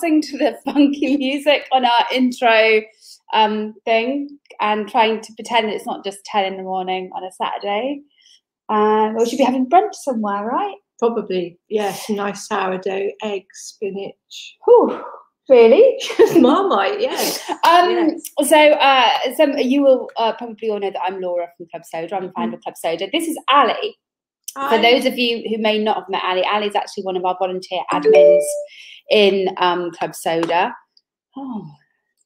dancing to the funky music on our intro um, thing and trying to pretend it's not just ten in the morning on a Saturday. And we should be having brunch somewhere, right? Probably, yes. Nice sourdough, eggs, spinach. Whew, really? Marmite, yes. Um, Yes. So, uh, some you will uh, probably all know that I'm Laura from Club Soda. I'm the founder of Club Soda. This is Ali. For those of you who may not have met Ali, Ali is actually one of our volunteer admins in um, Club Soda. Oh,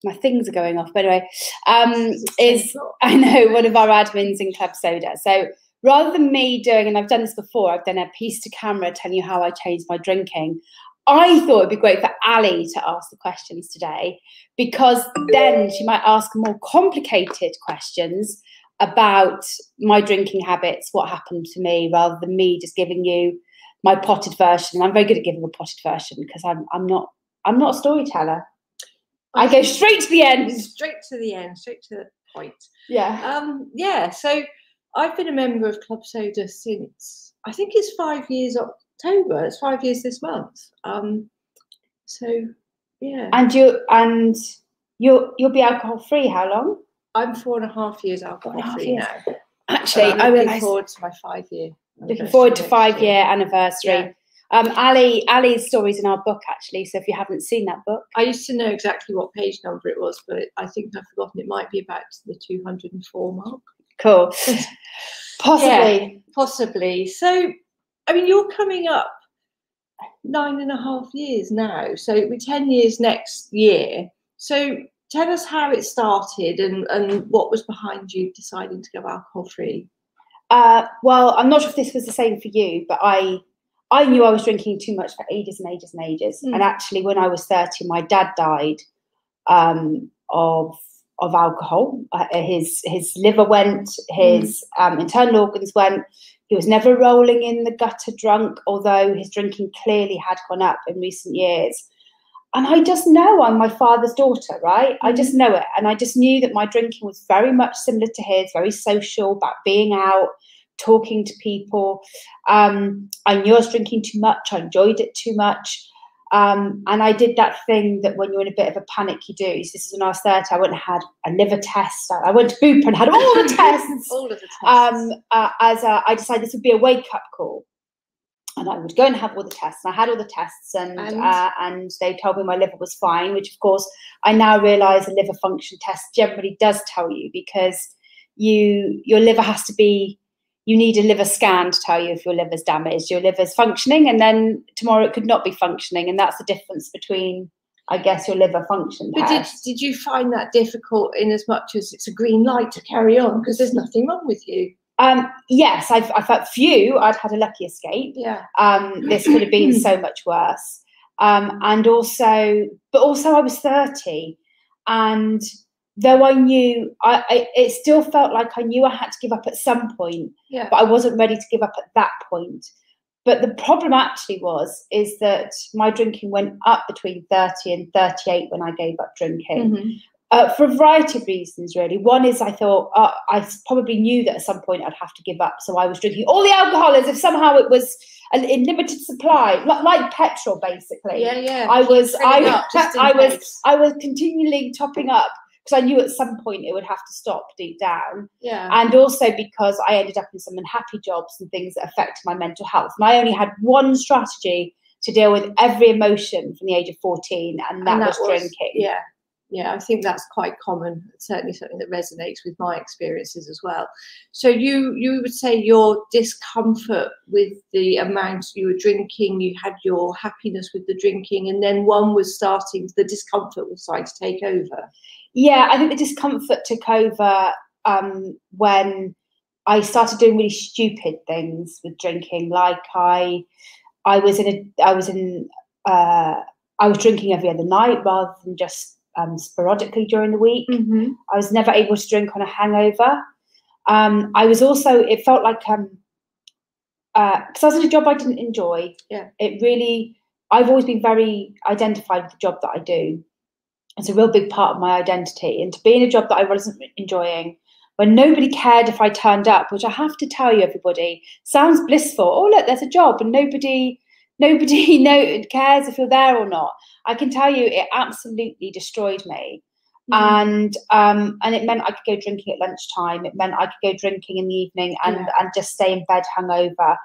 my things are going off. But anyway, um, is I know one of our admins in Club Soda. So rather than me doing, and I've done this before, I've done a piece to camera telling you how I changed my drinking. I thought it'd be great for Ali to ask the questions today because then she might ask more complicated questions about my drinking habits, what happened to me, rather than me just giving you my potted version. I'm very good at giving a potted version because I'm I'm not I'm not a storyteller. I go straight to the end. straight to the end, straight to the point. Yeah. Um, yeah, so I've been a member of Club Soda since I think it's five years October. It's five years this month. Um, so yeah, And you and you'll you'll be alcohol free. How long? I'm four and a half years alcohol free years. now. Actually, I I'm looking forward to my five year. Looking forward to five year anniversary. Yeah. Um, Ali Ali's stories in our book actually. So if you haven't seen that book, I used to know exactly what page number it was, but I think I've forgotten. It might be about the 204 mark. cool. Possibly. Possibly. So, I mean, you're coming up nine and a half years now. So it'll be 10 years next year. So tell us how it started and, and what was behind you deciding to go alcohol free. Uh, well, I'm not sure if this was the same for you, but I I knew I was drinking too much for ages and ages and ages. Mm. And actually, when I was 30, my dad died um, of of alcohol. Uh, his his liver went, his um, internal organs went. He was never rolling in the gutter drunk, although his drinking clearly had gone up in recent years. And I just know I'm my father's daughter, right? I just know it. And I just knew that my drinking was very much similar to his, very social, about being out, talking to people. Um, I knew I was drinking too much. I enjoyed it too much. Um, and I did that thing that when you're in a bit of a panic, you do. So this is when I was 30. I went and had a liver test. I went to Bupa and had all the tests All of the tests. um, uh, as a, I decided this would be a wake up call. And I would go and have all the tests. And I had all the tests, and And? Uh, and they told me my liver was fine. Which, of course, I now realise a liver function test generally does tell you because you your liver has to be. You need a liver scan to tell you if your liver's damaged. Your liver's functioning, and then tomorrow it could not be functioning, and that's the difference between, I guess, your liver function but did, did you find that difficult in as much as it's a green light to carry on? Because there's nothing wrong with you. Um, yes, I've, I felt few. I'd had a lucky escape. Yeah. um, this could have been so much worse. Um, and also, but also, I was 30, and though I knew, I, I it still felt like I knew I had to give up at some point, Yeah. but I wasn't ready to give up at that point. But the problem actually was is that my drinking went up between 30 and 38 when I gave up drinking Mhm. Uh, for a variety of reasons, really. One is I thought uh, I probably knew that at some point I'd have to give up, so I was drinking all the alcohol as if somehow it was an in limited supply, li- like petrol, basically. Yeah, yeah. I was, I, up in I was. I was continually topping up because I knew at some point it would have to stop deep down, Yeah. and also because I ended up in some unhappy jobs and things that affected my mental health, and I only had one strategy to deal with every emotion from the age of fourteen, and that, And was, drinking. Yeah, yeah, I think that's quite common. Certainly, something that resonates with my experiences as well. So, you you would say your discomfort with the amount you were drinking, you had your happiness with the drinking, and then one was starting. The discomfort was starting to take over. Yeah, I think the discomfort took over um, when I started doing really stupid things with drinking. Like I, I was in a, I was in, uh, I was drinking every other night rather than just um, sporadically during the week. Mm-hmm. I was never able to drink on a hangover. Um, I was also, it felt like, um, because I was in a job I didn't enjoy. Yeah. It really, I've always been very identified with the job that I do. It's a real big part of my identity. And to be in a job that I wasn't enjoying, when nobody cared if I turned up, which I have to tell you, everybody, sounds blissful. Oh, look, there's a job, and nobody nobody know cares if you're there or not. I can tell you, it absolutely destroyed me. Mm. And um, and it meant I could go drinking at lunchtime. It meant I could go drinking in the evening and yeah. and just stay in bed hungover.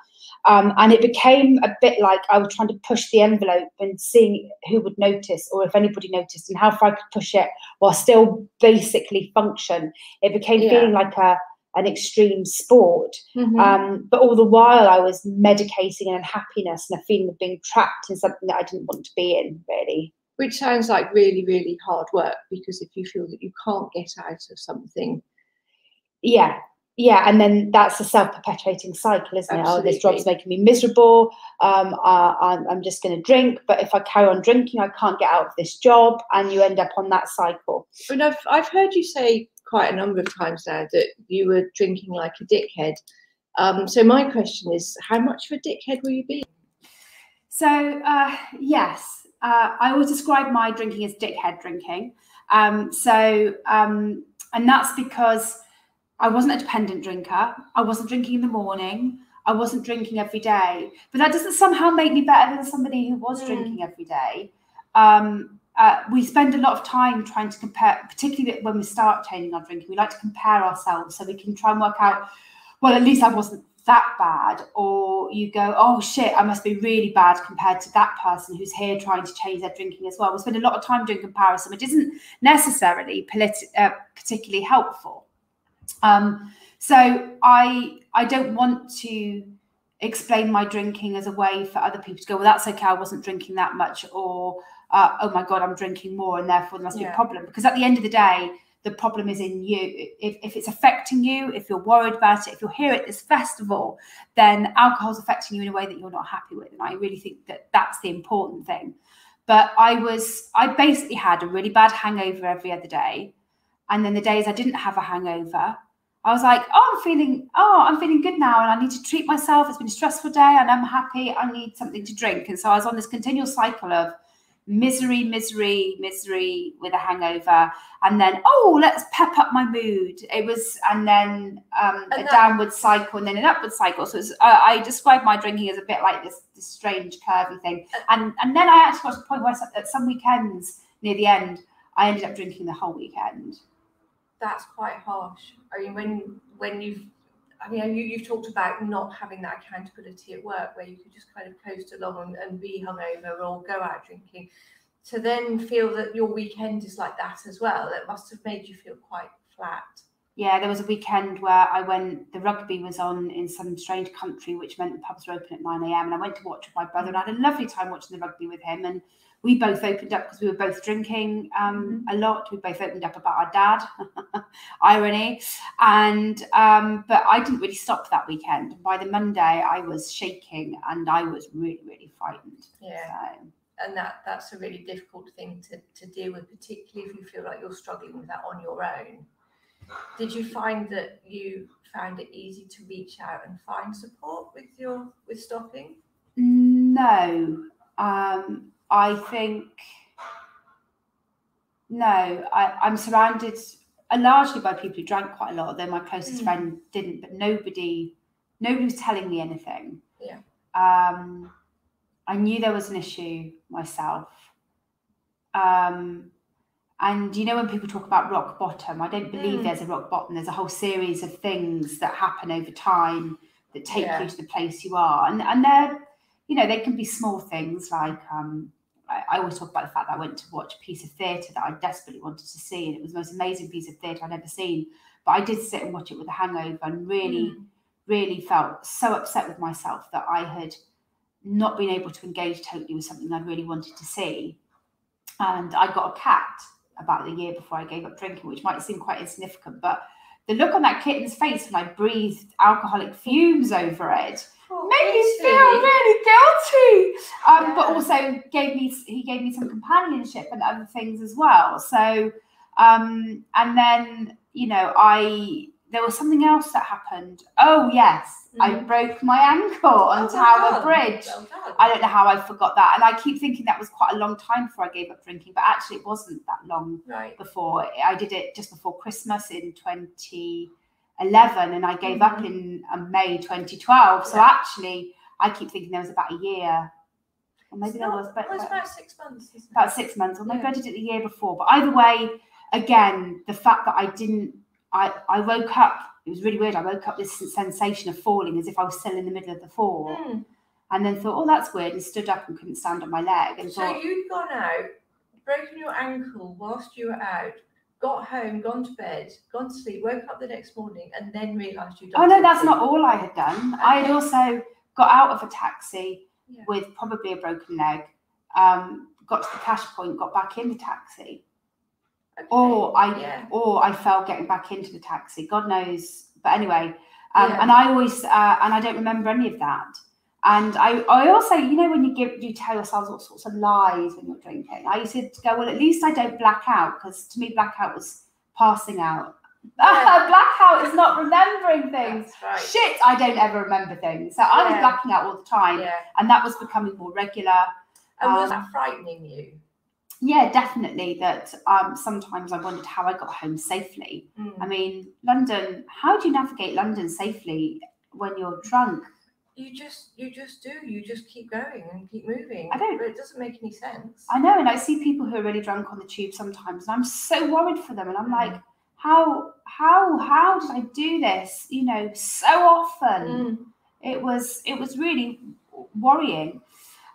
Um, and it became a bit like I was trying to push the envelope and seeing who would notice or if anybody noticed and how far I could push it while still basically function. It became yeah. feeling like a an extreme sport. Mm-hmm. Um, but all the while, I was medicating an unhappiness and a feeling of being trapped in something that I didn't want to be in, really. Which sounds like really, really hard work because if you feel that you can't get out of something. Yeah, yeah, and then that's a self-perpetuating cycle, isn't Absolutely. it? Oh, this job's making me miserable. Um, I, I'm, I'm just going to drink, but if I carry on drinking, I can't get out of this job, and you end up on that cycle. And I've I've heard you say quite a number of times now that you were drinking like a dickhead. Um, so my question is, how much of a dickhead were you being? So uh, yes, uh, I always describe my drinking as dickhead drinking. Um, so um, and that's because I wasn't a dependent drinker. I wasn't drinking in the morning. I wasn't drinking every day. But that doesn't somehow make me better than somebody who was mm. drinking every day. Um, uh, we spend a lot of time trying to compare, particularly when we start changing our drinking. We like to compare ourselves so we can try and work out, well, at least I wasn't that bad. Or you go, oh shit, I must be really bad compared to that person who's here trying to change their drinking as well. We spend a lot of time doing comparison, which isn't necessarily politi- uh, particularly helpful. Um, so I I don't want to explain my drinking as a way for other people to go, well, that's okay, I wasn't drinking that much, or uh, oh my god, I'm drinking more, and therefore there must yeah. be a problem. Because at the end of the day, the problem is in you. If, if it's affecting you, if you're worried about it, if you're here at this festival, then alcohol's affecting you in a way that you're not happy with. And I really think that that's the important thing. But I was, I basically had a really bad hangover every other day. And then the days I didn't have a hangover, I was like, oh, I'm feeling, oh, I'm feeling good now, and I need to treat myself. It's been a stressful day, and I'm happy. I need something to drink, and so I was on this continual cycle of misery, misery, misery with a hangover, and then oh, let's pep up my mood. It was, and then um, and a that, downward cycle, and then an upward cycle. So was, uh, I describe my drinking as a bit like this, this strange curvy thing, and and then I actually got to the point where at some weekends near the end, I ended up drinking the whole weekend that's quite harsh. I mean, when when you've, I mean, you, you've talked about not having that accountability at work where you could just kind of coast along and, and be hungover or go out drinking. To then feel that your weekend is like that as well, it must have made you feel quite flat. Yeah, there was a weekend where I went, the rugby was on in some strange country, which meant the pubs were open at 9 a.m. And I went to watch with my brother and I had a lovely time watching the rugby with him. And we both opened up because we were both drinking um, mm-hmm. a lot. We both opened up about our dad, irony. And um, but I didn't really stop that weekend. By the Monday, I was shaking and I was really, really frightened. Yeah. So. And that that's a really difficult thing to, to deal with, particularly if you feel like you're struggling with that on your own. Did you find that you found it easy to reach out and find support with your with stopping? No. Um, I think no, I, I'm surrounded largely by people who drank quite a lot, although my closest mm. friend didn't, but nobody nobody was telling me anything. Yeah. Um, I knew there was an issue myself. Um, and you know when people talk about rock bottom, I don't believe mm. there's a rock bottom. There's a whole series of things that happen over time that take yeah. you to the place you are, and and they're you know they can be small things like um, I, I, always talk about the fact that I went to watch a piece of theatre that I desperately wanted to see, and it was the most amazing piece of theatre I'd ever seen. But I did sit and watch it with a hangover and really, mm. really felt so upset with myself that I had not been able to engage totally with something I'd really wanted to see. And I got a cat about the year before I gave up drinking, which might seem quite insignificant, but the look on that kitten's face when I breathed alcoholic fumes over it made me feel really guilty. Um, yeah. But also gave me he gave me some companionship and other things as well. So um, and then you know I there was something else that happened. Oh yes, mm-hmm. I broke my ankle on oh, Tower well Bridge. Well I don't know how I forgot that, and I keep thinking that was quite a long time before I gave up drinking, but actually it wasn't that long right. before. I did it just before Christmas in 2011, and I gave mm-hmm. up in um, May 2012. So yeah. actually, I keep thinking there was about a year or maybe It's there not- was, but, well, it's about six months. About six months, or maybe Yeah. I did it the year before. But either way, again, the fact that I didn't, I, I woke up, it was really weird. I woke up this sensation of falling as if I was still in the middle of the fall, Hmm. and then thought, oh, that's weird, and stood up and couldn't stand on my leg, and So thought, you'd gone out, broken your ankle whilst you were out, got home, gone to bed, gone to sleep, woke up the next morning, and then realised you'd oh no, that's not all I had done. I had also got out of a taxi Yeah. with probably a broken leg, um, got to the cash point, got back in the taxi, Okay. or I Yeah. or I fell getting back into the taxi. God knows. But anyway, um, Yeah. and I always uh, and I don't remember any of that. And I, I also, you know, when you give you tell yourselves all sorts of lies when you're drinking. I used to go, well, at least I don't black out because to me, blackout was passing out. Yeah. blackout is not remembering things. Right. Shit, I don't ever remember things. So I was blacking out all the time, Yeah. and that was becoming more regular. And was Um, that frightening you? Yeah, definitely. That um, sometimes I wondered how I got home safely. Mm. I mean, London, how do you navigate London safely when you're drunk? You just you just do. You just keep going and keep moving. I don't- But it doesn't make any sense. I know, and I see people who are really drunk on the tube sometimes, and I'm so worried for them. And I'm Mm. like, how, how, how did I do this? You know, so often. Mm. It was, it was really worrying.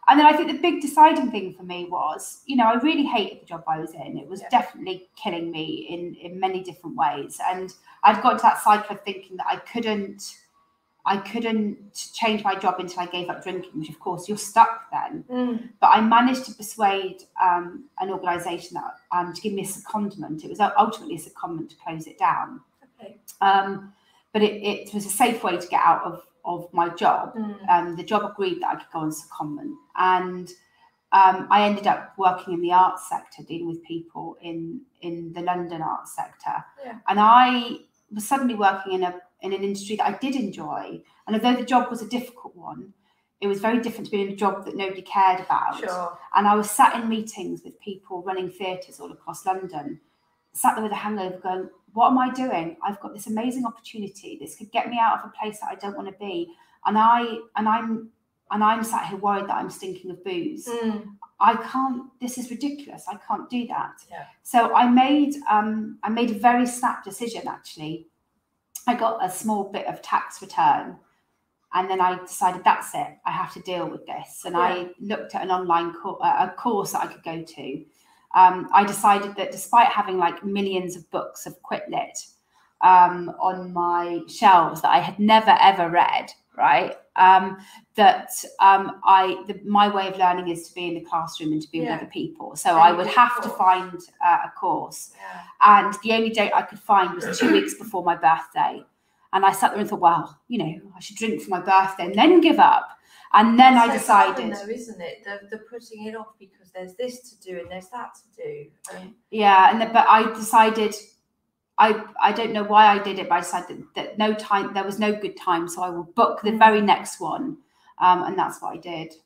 And then I think the big deciding thing for me was, you know, I really hated the job I was in. It was Yeah. definitely killing me in in many different ways. And I'd got to that cycle of thinking that I couldn't, I couldn't change my job until I gave up drinking. Which, of course, you're stuck then. Mm. But I managed to persuade um, an organisation that um, to give me a secondment. It was ultimately a secondment to close it down. Okay. Um, but it, it was a safe way to get out of, of my job Mm. um, the job agreed that I could go on secondment, and um, I ended up working in the arts sector, dealing with people in in the London arts sector. Yeah. And I was suddenly working in a in an industry that I did enjoy, and although the job was a difficult one, it was very different to being in a job that nobody cared about. Sure. And I was sat in meetings with people running theatres all across London, sat there with a hangover going, What am I doing? I've got this amazing opportunity. This could get me out of a place that I don't want to be. And I and I'm and I'm sat here worried that I'm stinking of booze. Mm. I can't, this is ridiculous. I can't do that. Yeah. So I made um I made a very snap decision actually. I got a small bit of tax return and then I decided that's it. I have to deal with this. And I looked at an online course, a course that I could go to. Um, I decided that despite having like millions of books of quit lit um, on my shelves that I had never ever read, right? Um, that um, I the, my way of learning is to be in the classroom and to be Yeah. with other people. So And I would have to find uh, a course Yeah. and the only date I could find was two weeks before my birthday. And I sat there and thought, well, you know, I should drink for my birthday and then give up. And then I It's so decided, though, isn't it? The, the putting it off because there's this to do and there's that to do. Yeah, and then, but I decided, I I don't know why I did it, but I decided that, that no time, there was no good time, so I will book the Mm. very next one, um, and that's what I did. It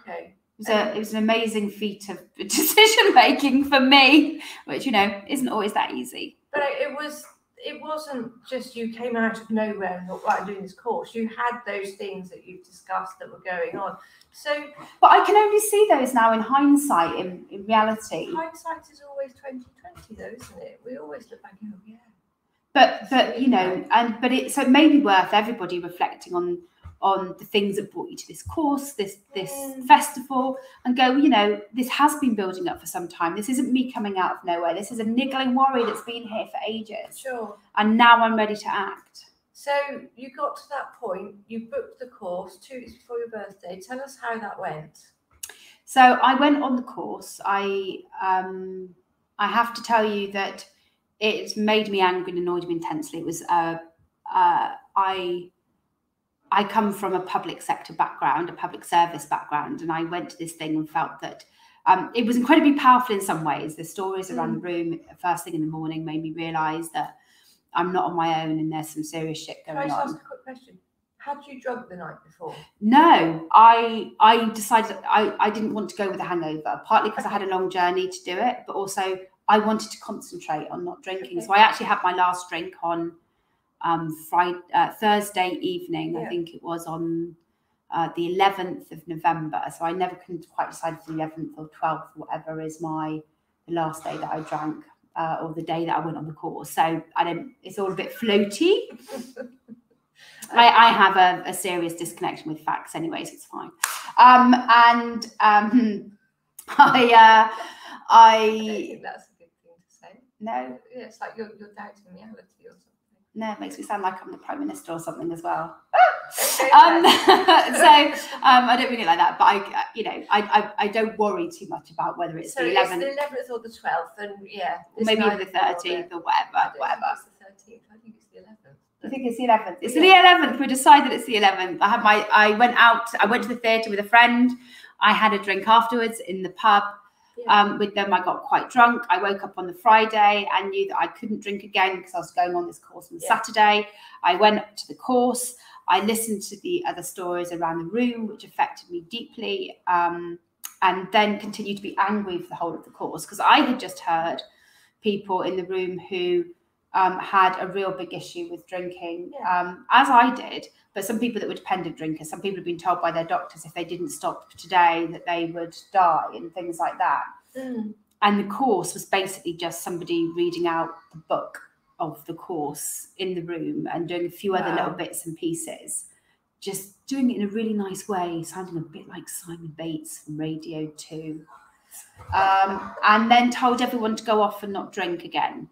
okay. was, a, it was an amazing feat of decision making for me, which you know isn't always that easy. But it was it wasn't just you came out of nowhere and thought, right, I'm doing this course. You had those things that you've discussed that were going on. So But I can only see those now in hindsight, in, in reality. hindsight is always 2020 though, isn't it? We always look back and go, yeah. but but you know and but it so it may be worth everybody reflecting on on the things that brought you to this course this this Mm. festival and go you know this has been building up for some time this isn't me coming out of nowhere this is a niggling worry that's been here for ages Sure. and now i'm ready to act So you got to that point, you booked the course two weeks before your birthday. Tell us how that went. so i went on the course i um i have to tell you that it made me angry and annoyed me intensely it was uh uh i I come from a public sector background, a public service background, and I went to this thing and felt that um, it was incredibly powerful in some ways. The stories around the room, first thing in the morning, made me realise that I'm not on my own and there's some serious shit going Can I just ask on. a quick question? Had you drunk the night before? No, I I decided I, I didn't want to go with a hangover, partly because I had a long journey to do it, but also I wanted to concentrate on not drinking. Okay. So I actually had my last drink on um Friday uh, Thursday evening. I think it was on uh, the 11th of November. So I never can quite decide if the 11th or 12th, whatever is my the last day that I drank uh, or the day that I went on the course. So I don't. It's all a bit floaty. I, I have a, a, serious disconnection with facts, anyway, so It's fine. Um, and um, I, uh, I. that's a good thing to say. No. Yeah, it's like you're, you're doubting reality or something. No, it makes me sound like I'm the prime minister or something as well. um, so um, I don't really like that, but I, you know, I, I, I don't worry too much about whether it's so the 11th, the 11th or the 12th, and yeah, maybe the 13th or whatever, whatever. It's the 13th. I think it's the 11th. I think it's the 11th. It's yeah. the 11th. We decided it's the 11th. I had my, I went out, I went to the theatre with a friend. I had a drink afterwards in the pub. Yeah. Um, with them, I got quite drunk. I woke up on the Friday and knew that I couldn't drink again because I was going on this course on yeah. Saturday. I went to the course. I listened to the other stories around the room, which affected me deeply, um, and then continued to be angry for the whole of the course because I had just heard people in the room who um, had a real big issue with drinking, yeah. um, as I did. But some people that were dependent drinkers, some people have been told by their doctors if they didn't stop today that they would die and things like that. Mm. And the course was basically just somebody reading out the book of the course in the room and doing a few wow. other little bits and pieces. Just doing it in a really nice way, sounding a bit like Simon Bates from Radio 2. Um, and then told everyone to go off and not drink again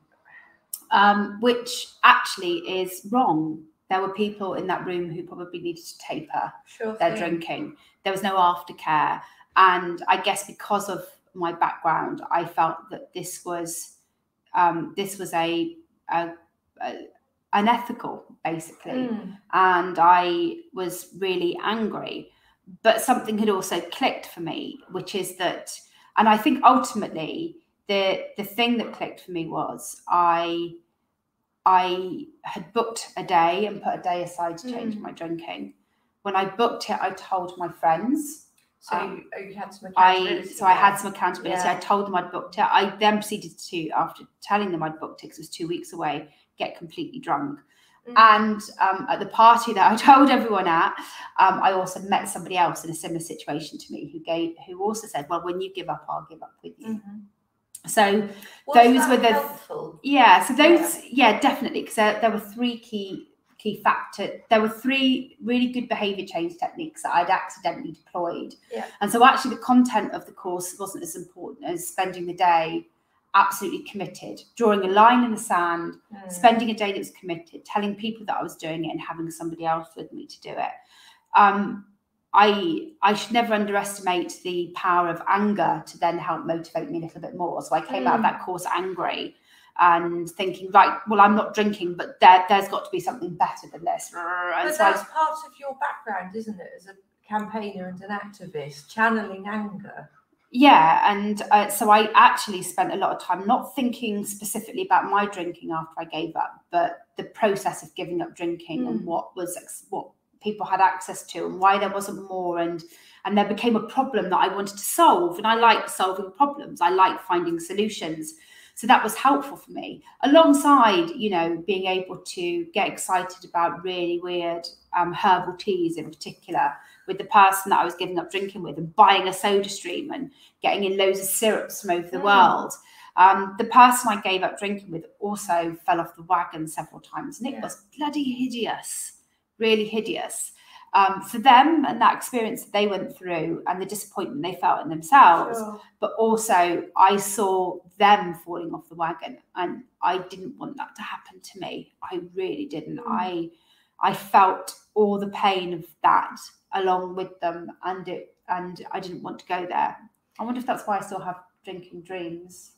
um, which actually is wrong. There were people in that room who probably needed to taper sure their drinking. There was no aftercare. And I guess because of my background, I felt that this was um, this was a, a, a unethical, basically. Mm. And I was really angry. But something had also clicked for me, which is that, and I think ultimately the the thing that clicked for me was I I had booked a day and put a day aside to change mm. my drinking. When I booked it, I told my friends. So um, you, you, had some accountability. I so I had some accountability. Yeah. I told them I'd booked it. I then proceeded to, after telling them I'd booked it, because it was two weeks away, get completely drunk. Mm. And um, at the party that I told everyone at, um, I also met somebody else in a similar situation to me who gave, who also said, "Well, when you give up, I'll give up with you." Mm-hmm. So Was those were the helpful? yeah. So those yeah, yeah definitely because there, there were three key key factor. There were three really good behavior change techniques that I'd accidentally deployed. Yeah. And so actually the content of the course wasn't as important as spending the day absolutely committed, drawing a line in the sand, mm. spending a day that was committed, telling people that I was doing it and having somebody else with me to do it. Um, I I should never underestimate the power of anger to then help motivate me a little bit more. So I came mm. out of that mm. course angry and thinking, right, well, I'm not drinking, but there, has got to be something better than this. And but so that's part of your background, isn't it, as a campaigner and an activist, channeling anger. Yeah, and uh, so I actually spent a lot of time not thinking specifically about my drinking after I gave up, but the process of giving up drinking mm. and what was what people had access to and why there wasn't more and and there became a problem that I wanted to solve. And I like solving problems. I like finding solutions. So that was helpful for me. Alongside you know being able to get excited about really weird um, herbal teas in particular with the person that I was giving up drinking with and buying a SodaStream and getting in loads of syrups from over the mm. world. Um, the person I gave up drinking with also fell off the wagon several times and it yeah. was bloody hideous really hideous um, for them and that experience that they went through and the disappointment they felt in themselves. Sure. But also, I saw them falling off the wagon, and I didn't want that to happen to me. I really didn't. Mm. I I felt all the pain of that along with them, and it and I didn't want to go there. I wonder if that's why I still have drinking dreams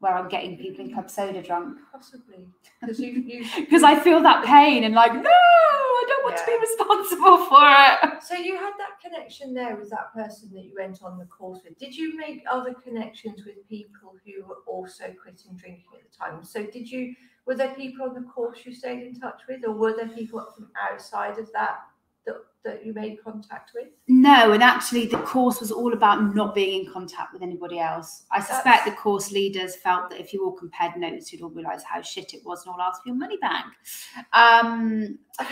where I'm getting people in club soda drunk. Possibly. Because you because I feel that pain and like, no, I don't want yeah. to be responsible for it. So you had that connection there with that person that you went on the course with. Did you make other connections with people who were also quitting drinking at the time? So did you were there people on the course you stayed in touch with, or were there people from outside of that that you made contact with? No, and actually, the course was all about not being in contact with anybody else. I suspect That's- the course leaders felt that if you all compared notes, you'd all realise how shit it was and all ask for your money back. Um,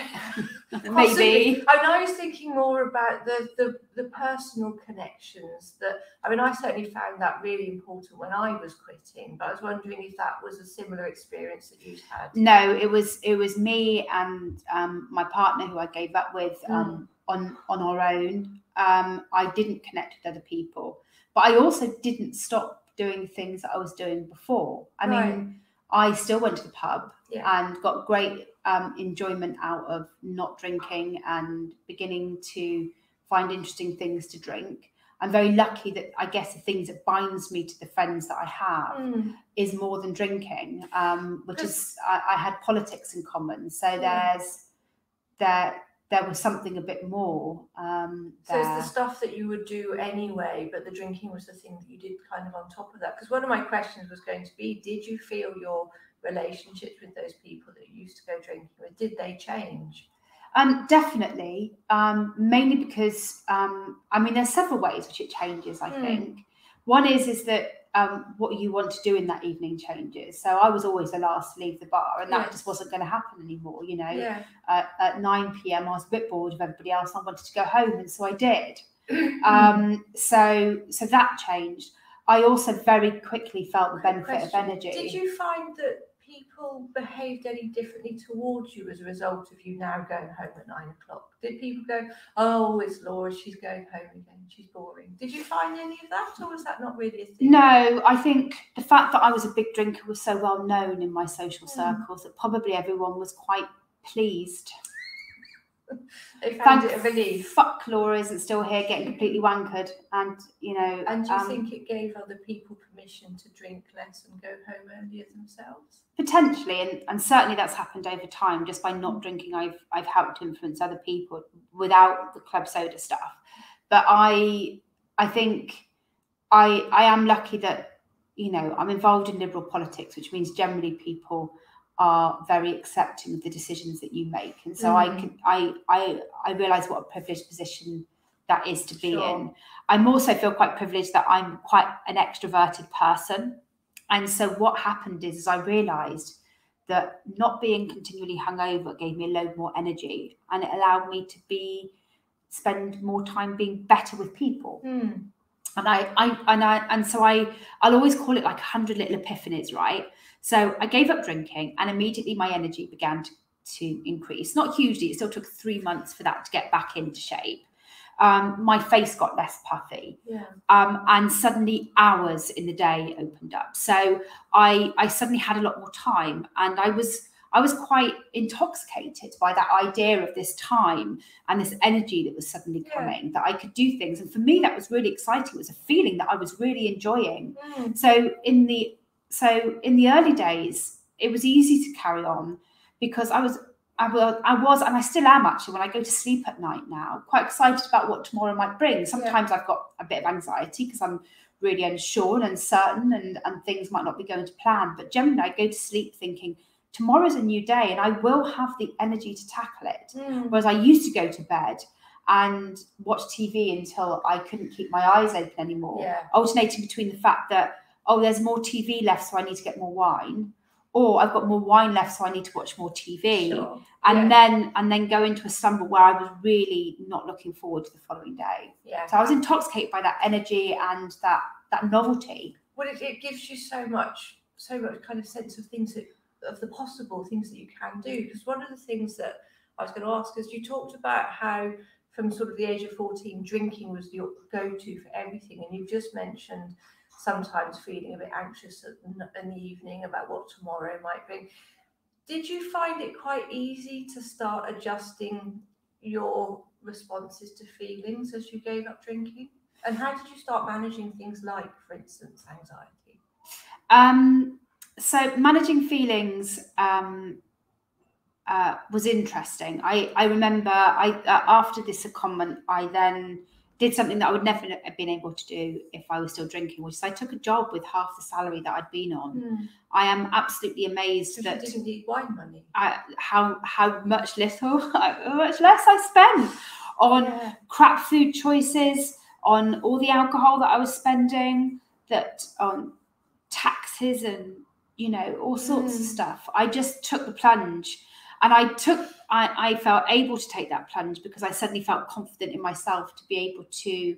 maybe. I mean, I was thinking more about the, the the personal connections. That I mean, I certainly found that really important when I was quitting. But I was wondering if that was a similar experience that you'd had. No, it was it was me and um, my partner who I gave up with um, on on our own. Um, I didn't connect with other people, but I also didn't stop doing things that I was doing before. I mean, I still went to the pub Yeah. and got great um, enjoyment out of not drinking and beginning to find interesting things to drink. I'm very lucky that I guess the things that binds me to the friends that I have Mm. is more than drinking, um, which is I, I had politics in common. So Yeah. there's there there was something a bit more um, So it's the stuff that you would do anyway, but the drinking was the thing that you did kind of on top of that. Because one of my questions was going to be, did you feel your relationships with those people that you used to go drinking with, did they change? Um, definitely, um, mainly because um, I mean, there's several ways which it changes. I Mm. think one is is that um, what you want to do in that evening changes. So I was always the last to leave the bar, and that Yes. just wasn't going to happen anymore. You know, Yeah. uh, at 9 p.m. I was a bit bored of everybody else. I wanted to go home, and so I did. Um, so so that changed. I also very quickly felt the benefit of energy. Did you find that people behaved any differently towards you as a result of you now going home at nine o'clock? Did people go, "Oh, it's Laura, she's going home again, she's boring"? Did you find any of that, or was that not really a thing? No, I think the fact that I was a big drinker was so well known in my social Mm. circles that probably everyone was quite pleased. They found Thank it a relief. Fuck Laura isn't still here getting completely wankered, and you know. And do you um, think it gave other people permission to drink less and go home earlier themselves? potentially and, and certainly that's happened over time just by not drinking i've i've helped influence other people without the club soda stuff but i i think i i am lucky that you know i'm involved in liberal politics which means generally people are very accepting of the decisions that you make and so i Mm. can i i i realize what a privileged position that is to be Sure. in i'm also feel quite privileged that i'm quite an extroverted person and so what happened is, is I realised that not being continually hungover gave me a load more energy, and it allowed me to be spend more time being better with people. Hmm. And I, I and I and so I I'll always call it like a hundred little epiphanies, right? So I gave up drinking, and immediately my energy began to, to increase. Not hugely; it still took three months for that to get back into shape. Um, my face got less puffy Yeah. um, and suddenly hours in the day opened up. So I I suddenly had a lot more time, and I was I was quite intoxicated by that idea of this time and this energy that was suddenly Yeah. coming that I could do things. And for me, that was really exciting. It was a feeling that I was really enjoying. Hmm. So in the so in the early days, it was easy to carry on because I was I was, I was and I still am actually when I go to sleep at night now, quite excited about what tomorrow might bring. Sometimes I've got a bit of anxiety because I'm really unsure and uncertain and, and things might not be going to plan. But generally I go to sleep thinking tomorrow's a new day and I will have the energy to tackle it. Hmm. Whereas I used to go to bed and watch TV until I couldn't keep my eyes open anymore Yeah. alternating between the fact that oh there's more tv left so i need to get more wine or i've got more wine left so i need to watch more tv Sure. and Yeah. then and then go into a slumber where i was really not looking forward to the following day Yeah. so i was intoxicated by that energy and that that novelty well, it, it gives you so much, so much kind of sense of things that of the possible things that you can do. Because one of the things that I was going to ask is you talked about how from sort of the age of 14, drinking was your go-to for everything, and you've just mentioned sometimes feeling a bit anxious in the evening about what tomorrow might bring. Did you find it quite easy to start adjusting your responses to feelings as you gave up drinking? And how did you start managing things like, for instance, anxiety? um so managing feelings um uh, was interesting. I, I remember I uh, after this secondment, I then did something that I would never have been able to do if I was still drinking, which is I took a job with half the salary that I'd been on. I am absolutely amazed that you didn't need wine money. I, how how much little how much less I spent on Yeah. crap food choices, on all the alcohol that I was spending, that on taxes and you know all sorts of Mm. stuff. I just took the plunge, and I took. I, I felt able to take that plunge because I suddenly felt confident in myself to be able to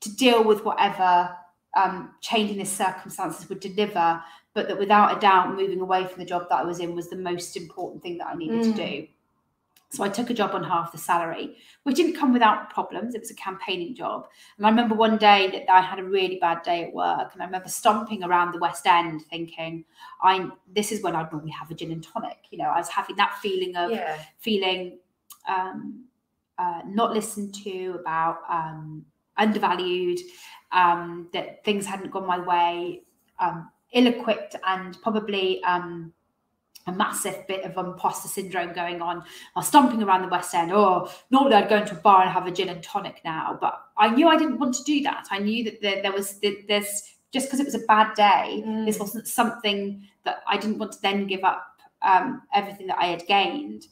to deal with whatever um, changing the circumstances would deliver, but that without a doubt, moving away from the job that I was in was the most important thing that I needed Mm. to do. So I took a job on half the salary, which didn't come without problems. It was a campaigning job. And I remember one day that I had a really bad day at work, and I remember stomping around the West End thinking, I this is when I'd normally have a gin and tonic. You know, I was having that feeling of Yeah. feeling um, uh, not listened to, about um, undervalued, um, that things hadn't gone my way, um, ill-equipped, and probably um, a massive bit of imposter syndrome going on. I was stomping around the West End. Oh, normally I'd go into a bar and have a gin and tonic now, but I knew I didn't want to do that. I knew that there, there was this just because it was a bad day. This Mm. wasn't something that I didn't want to then give up um, everything that I had gained.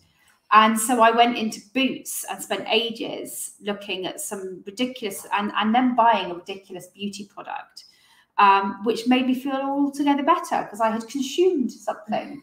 And so I went into Boots and spent ages looking at some ridiculous and, and then buying a ridiculous beauty product, um, which made me feel altogether better because I had consumed something.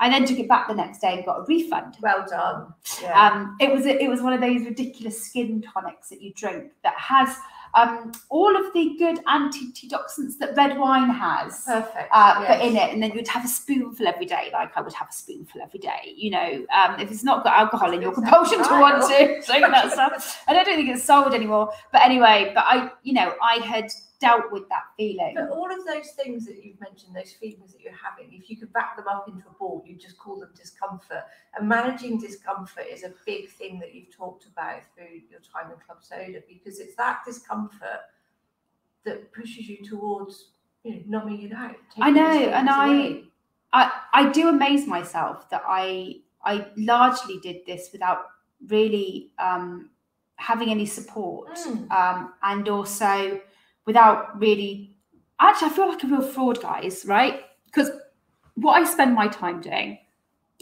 I then took it back the next day and got a refund. Well done. Yeah. Um, it was a, it was one of those ridiculous skin tonics that you drink that has um, all of the good antioxidants that red wine has Perfect. uh, yes. put in it, and then you'd have a spoonful every day, like I would have a spoonful every day. You know, um, if it's not got alcohol in your compulsion to want to drink that stuff, and I don't think it's sold anymore. But anyway, but I, you know, I had dealt with that feeling. But all of those things that you've mentioned, those feelings that you're having, if you could back them up into a ball, you'd just call them discomfort. And managing discomfort is a big thing that you've talked about through your time in Club Soda because it's that discomfort that pushes you towards you know, numbing it out. I know, and things I- I, I do amaze myself that I I largely did this without really um, having any support, Mm. um, and also without really. Actually, I feel like a real fraud, guys. Right? Because what I spend my time doing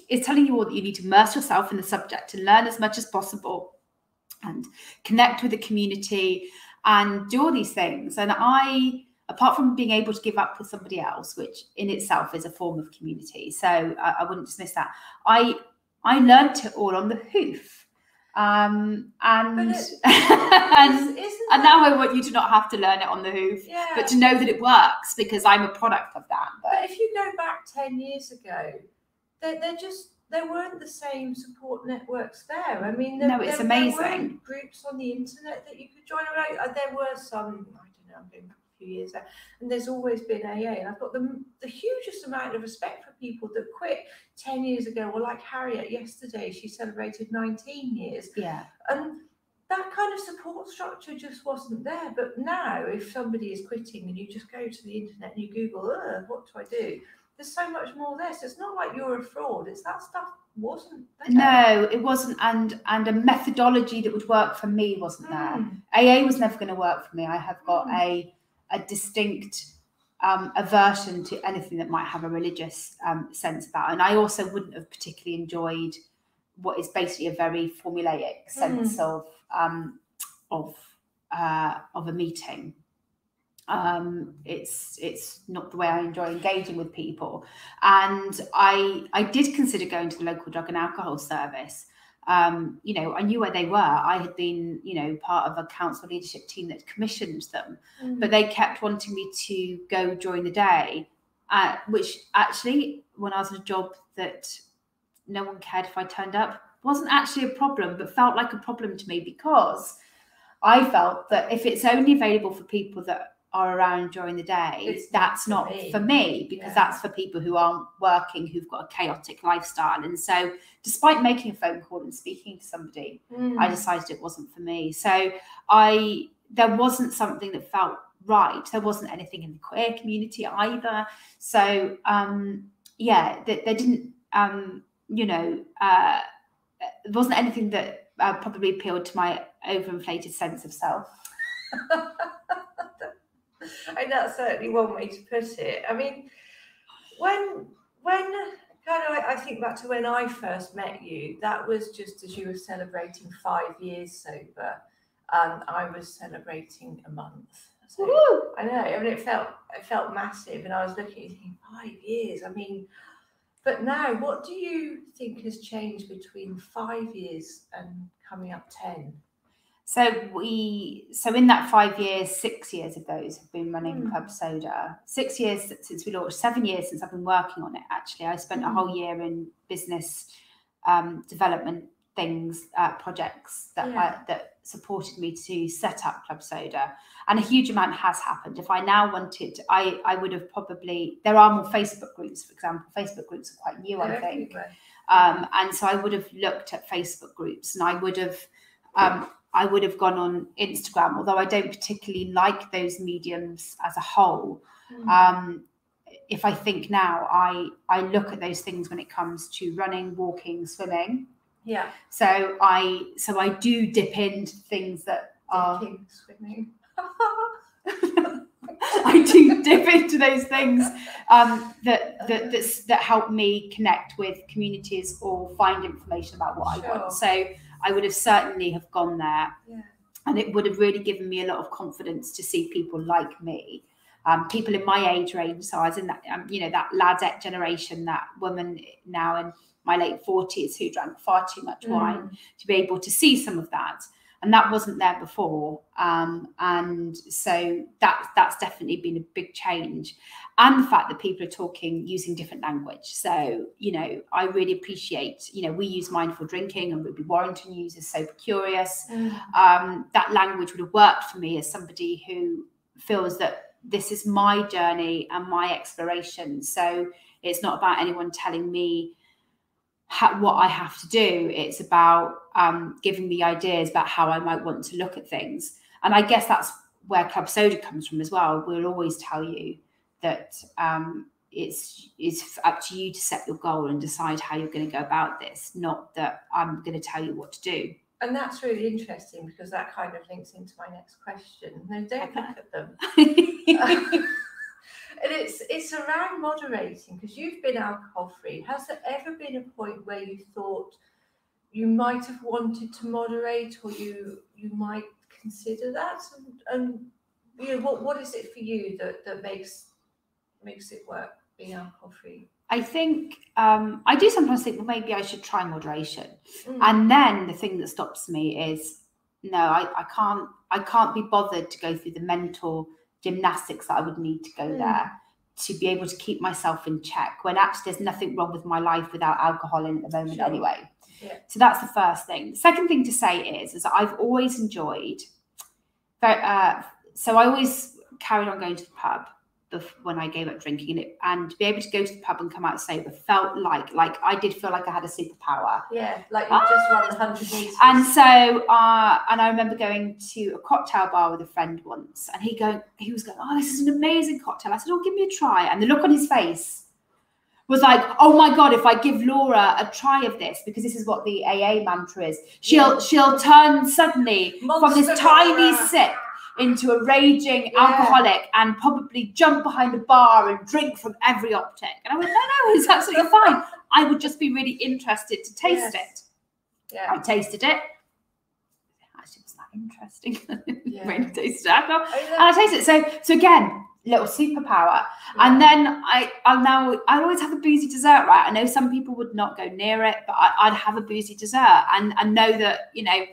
is telling you all that you need to immerse yourself in the subject and learn as much as possible, and connect with the community and do all these things. And I apart from being able to give up with somebody else, which in itself is a form of community, so I, I wouldn't dismiss that. I I learnt it all on the hoof, um, and it- and, and now I want you to not have to learn it on the hoof, yeah. but to know that it works because I'm a product of that. But But if you go back 10 years ago, they're, they're just, there weren't the same support networks there. I mean, there, No, it's there, there amazing. weren't groups on the internet that you could join. Uh, there were some, I don't know, I'm going back a few years there, and there's always been AA. And I've got the, the hugest amount of respect for people that quit 10 years ago. Well, like Harriet yesterday, she celebrated 19 years. yeah, And that kind of support structure just wasn't there. But now, if somebody is quitting and you just go to the internet and you Google, "Ugh, what do I do? There's so much more there. So it's not like you're a fraud. It's that stuff wasn't there. no, it wasn't, and and a methodology that would work for me wasn't there. Mm. AA was never going to work for me. I have got Mm. a a distinct um, aversion to anything that might have a religious um, sense about, it. and I also wouldn't have particularly enjoyed what is basically a very formulaic sense of um, of uh, of a meeting. Um, it's it's not the way I enjoy engaging with people, and I I did consider going to the local drug and alcohol service um, you know, I knew where they were. I had been, you know, part of a council leadership team that commissioned them, Mm. but they kept wanting me to go during the day, uh, which actually, when I was in a job that no one cared if I turned up, wasn't actually a problem, but felt like a problem to me because I felt that if it's only available for people that are around during the day, It's that's not me. for me because Yeah. that's for people who aren't working, who've got a chaotic lifestyle. And so, despite making a phone call and speaking to somebody, Mm. I decided it wasn't for me. So I there wasn't something that felt right. There wasn't anything in the queer community either. So um, yeah, there, there didn't um, you know uh, there wasn't anything that uh, probably appealed to my overinflated sense of self. I mean, that's certainly one way to put it. I mean, when when kind of, I think back to when I first met you. That was just as you were celebrating five years sober, and I was celebrating a month. So! I know. I mean, it felt it felt massive, and I was looking at you thinking five years. I mean, but now, what do you think has changed between five years and coming up ten? So we, so in that five years, six years of those have been running Mm. Club Soda. Six years since we launched, seven years since I've been working on it. Actually, I spent a Mm. whole year in business um, development things, uh, projects that Yeah. I, that supported me to set up Club Soda, and a huge amount has happened. If I now wanted, I I would have probably. There are more Facebook groups, for example. Facebook groups are quite new, I They're think. Um, and so I would have looked at Facebook groups and I would have um, I would have gone on Instagram, although I don't particularly like those mediums as a whole. Mm. Um, if I think now, I I look at those things when it comes to running, walking, swimming. yeah, So I so I do dip into things that are swimming. I do dip into those things um, that that that's, that help me connect with communities or find information about what I want. So I would have certainly have gone there, Yeah. and it would have really given me a lot of confidence to see people like me, um, people in my age range. So I was in that, um, you know, that ladette generation, that woman now in my late forties who drank far too much wine to be able to see some of that and that wasn't there before. Um, and so that that's definitely been a big change. And the fact that people are talking using different language. So you know i really appreciate you know we use mindful drinking and ruby warrington uses sober curious. Mm. um, that language would have worked for me as somebody who feels that this is my journey and my exploration. So it's not about anyone telling me ha- what I have to do. It's about um, giving me ideas about how I might want to look at things. And I guess that's where Club Soda comes from as well. We'll always tell you that um, it's it's up to you to set your goal and decide how you're going to go about this, not that I'm going to tell you what to do. And that's really interesting because that kind of links into my next question. No, don't look at them. and it's it's around moderating because you've been alcohol free. Has there ever been a point where you thought you might have wanted to moderate, or you you might consider that? And, and you know, what what is it for you that that makes makes it work being alcohol free? I think um, I do sometimes think, well, maybe I should try moderation. Mm. And then the thing that stops me is no, I, I can't I can't be bothered to go through the mental gymnastics that I would need to go Mm. there to be able to keep myself in check when actually there's nothing wrong with my life without alcohol in at the moment Sure. anyway. Yeah. So that's the first thing. The second thing to say is is that I've always enjoyed uh, so I always carried on going to the pub when I gave up drinking and, it, and to be able to go to the pub and come out sober felt like like I did feel like I had a superpower. yeah, like you just run hundred meters. Ah! And so, uh, and I remember going to a cocktail bar with a friend once, and he going, he was going, "Oh, this is an amazing cocktail." I said, "Oh, give me a try." And the look on his face was like, "Oh my god, if I give Laura a try of this, because this is what the AA mantra is, she'll Yeah. she'll turn suddenly from this tiny Laura. sip." Into a raging Yeah. alcoholic and probably jump behind a bar and drink from every optic. And I went, no, no, it's absolutely fine. I would just be really interested to taste Yes. it. yeah, I tasted it. Actually, was that interesting? Yeah. really tasted alcohol. I And I tasted it. So, so again, little superpower. And then I, I'll now, I always have a boozy dessert, right? I know some people would not go near it, but I, I'd have a boozy dessert and, I know that, you know,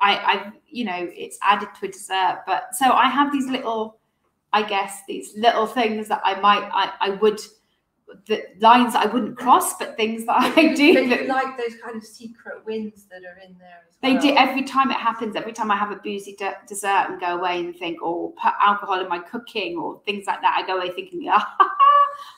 I, I, you know, it's added to a dessert. But so I have these little, I guess, these little things that I might, I, I would, the lines that I wouldn't cross, but things that I do. But that- like those kind of secret wins that are in there as They well. do every time it happens. Every time I have a boozy de- dessert and go away and think, or put alcohol in my cooking or things like that, I go away thinking, ah,